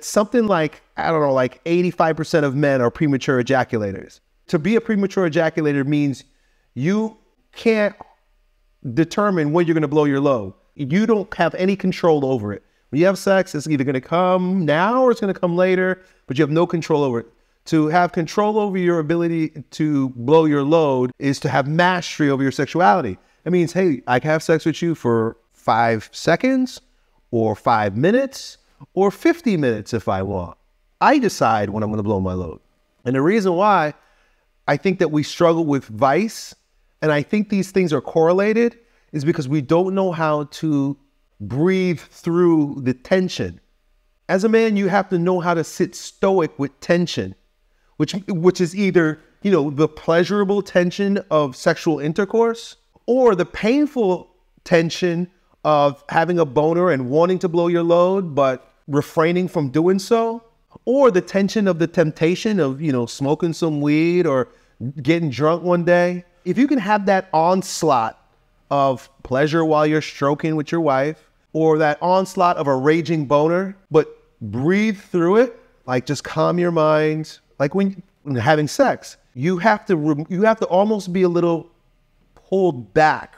something like, I don't know, like 85% of men are premature ejaculators. To be a premature ejaculator means you can't determine when you're going to blow your load. You don't have any control over it. When you have sex, it's either going to come now or it's going to come later, but you have no control over it. To have control over your ability to blow your load is to have mastery over your sexuality. It means, hey, I can have sex with you for five seconds or five minutes or 50 minutes if I want. I decide when I'm going to blow my load. And the reason why I think that we struggle with vice and I think these things are correlated is because we don't know how to breathe through the tension. As a man, you have to know how to sit stoic with tension, which which is either, you know, the pleasurable tension of sexual intercourse or the painful tension of having a boner and wanting to blow your load but refraining from doing so, or the tension of the temptation of, you know, smoking some weed or getting drunk one day. If you can have that onslaught of pleasure while you're stroking with your wife, or that onslaught of a raging boner, but breathe through it, like just calm your mind, like when, when having sex, you have to you have to almost be a little pulled back.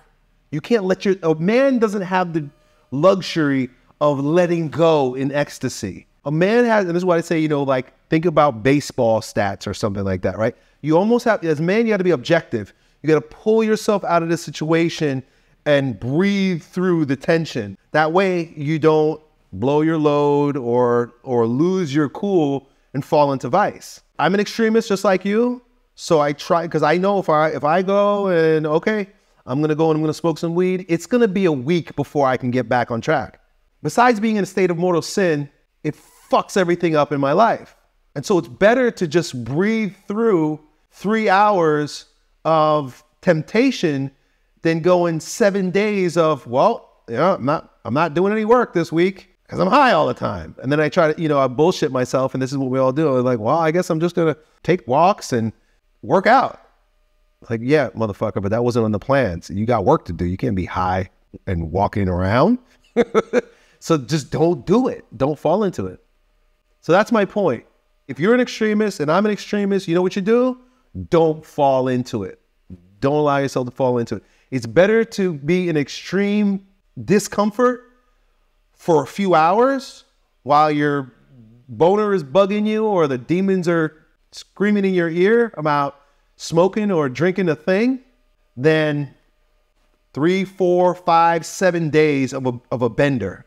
You can't let your a man doesn't have the luxury of letting go in ecstasy. A man has, and this is why I say, you know, like think about baseball stats or something like that, right? You almost have, as a man, you got to be objective. You got to pull yourself out of the situation and breathe through the tension. That way, you don't blow your load or or lose your cool and fall into vice. I'm an extremist just like you, so I try because I know if I if I go and okay, I'm gonna go and I'm gonna smoke some weed, it's gonna be a week before I can get back on track. Besides being in a state of mortal sin, it fucks everything up in my life. And so it's better to just breathe through three hours of temptation than going seven days of, well, yeah, I'm not, I'm not doing any work this week because I'm high all the time. And then I try to, you know, I bullshit myself, and this is what we all do. I'm like, well, I guess I'm just gonna take walks and work out. Like, yeah, motherfucker, but that wasn't on the plans. You got work to do. You can't be high and walking around. so just don't do it. Don't fall into it. So that's my point. If you're an extremist and I'm an extremist, you know what you do? Don't fall into it. Don't allow yourself to fall into it. It's better to be in extreme discomfort for a few hours while your boner is bugging you or the demons are screaming in your ear about smoking or drinking a thing than three, four, five, seven days of a, of a bender.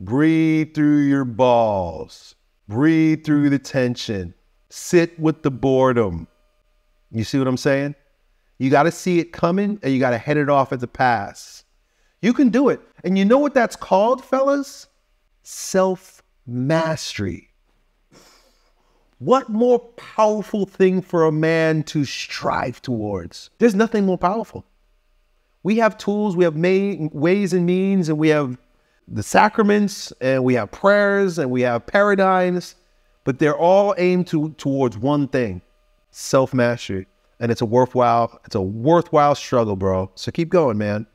Breathe through your balls. Breathe through the tension. Sit with the boredom. You see what I'm saying? You got to see it coming and you got to head it off at the pass. You can do it. And you know what that's called, fellas? Self mastery. What more powerful thing for a man to strive towards? There's nothing more powerful. We have tools, we have ways and means, and we have the sacraments, and we have prayers, and we have paradigms, but they're all aimed to, towards one thing self mastery. And it's a worthwhile, it's a worthwhile struggle, bro. So keep going, man.